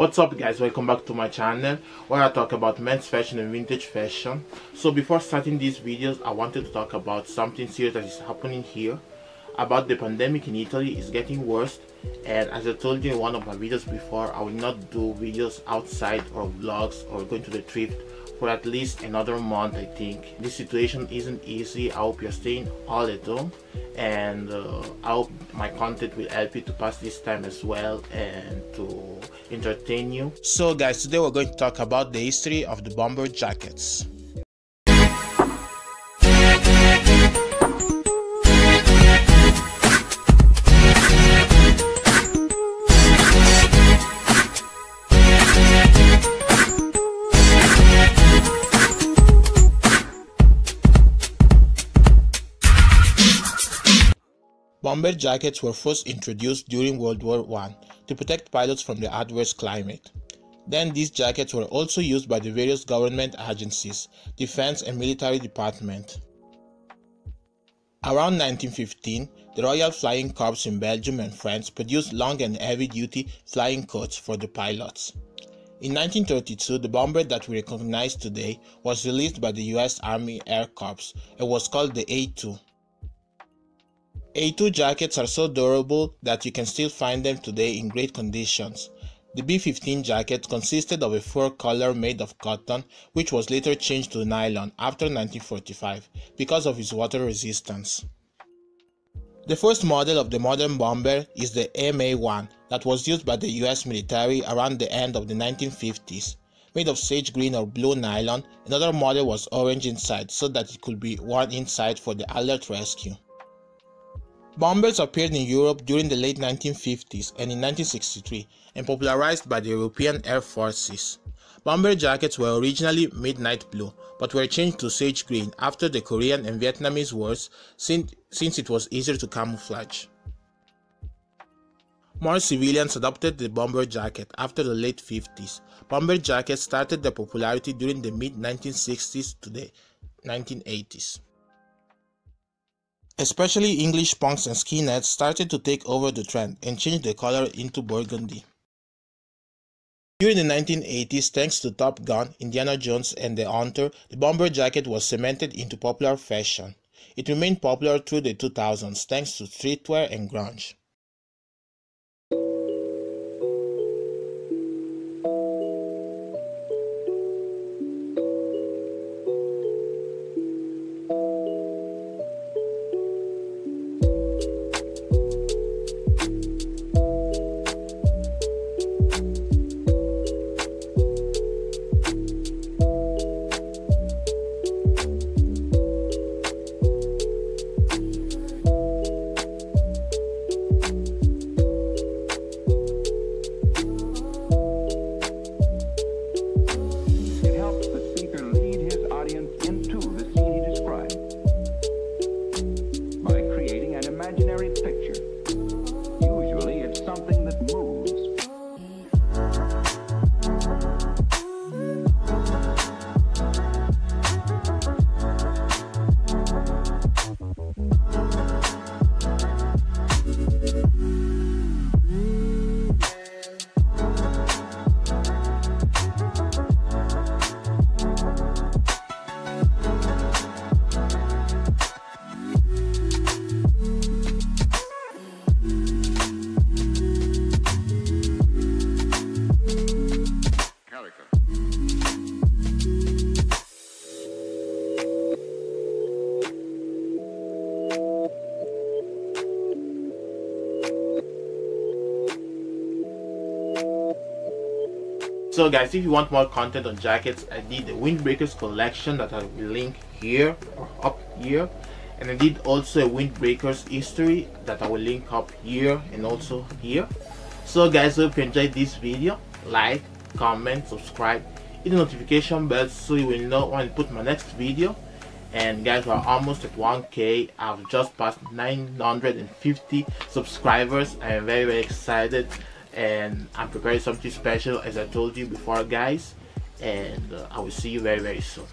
What's up guys, welcome back to my channel where I talk about men's fashion and vintage fashion. So before starting these videos, I wanted to talk about something serious that is happening here. About the pandemic in Italy is getting worse and as I told you in one of my videos before, I will not do videos outside or vlogs or going to the thrift for at least another month I think. This situation isn't easy, I hope you're staying all at home and uh, I hope my content will help you to pass this time as well and to entertain you. So guys, today we're going to talk about the history of the bomber jackets. Bomber jackets were first introduced during World War I to protect pilots from the adverse climate. Then these jackets were also used by the various government agencies, defense and military department. Around 1915, the Royal Flying Corps in Belgium and France produced long and heavy-duty flying coats for the pilots. In 1932, the bomber that we recognize today was released by the US Army Air Corps and was called the A-2. A2 jackets are so durable that you can still find them today in great conditions. The B-15 jacket consisted of a fur collar made of cotton which was later changed to nylon after 1945 because of its water resistance. The first model of the modern bomber is the MA-1 that was used by the US military around the end of the 1950s. Made of sage green or blue nylon, another model was orange inside so that it could be worn inside for the alert rescue. Bombers appeared in Europe during the late 1950s and in 1963 and popularized by the European air forces. Bomber jackets were originally midnight blue but were changed to sage green after the Korean and Vietnamese wars since, it was easier to camouflage. More civilians adopted the bomber jacket after the late 50s. Bomber jackets started their popularity during the mid 1960s to the 1980s. Especially English punks and skinheads started to take over the trend and change the color into burgundy. During the 1980s, thanks to Top Gun, Indiana Jones, and The Hunter, the bomber jacket was cemented into popular fashion. It remained popular through the 2000s thanks to streetwear and grunge. Elvis. So guys if you want more content on jackets i did the windbreakers collection that i will link here or up here. And i did also a windbreakers history that i will link up here and also here. So guys hope you enjoyed this video. Like comment subscribe hit the notification bell so you will know when i put my next video. And guys we're almost at 1k i've just passed 950 subscribers. I am very very excited and I'm preparing something special as I told you before guys and uh, I will see you very very soon